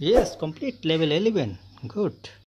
Yes, complete level 11. Good.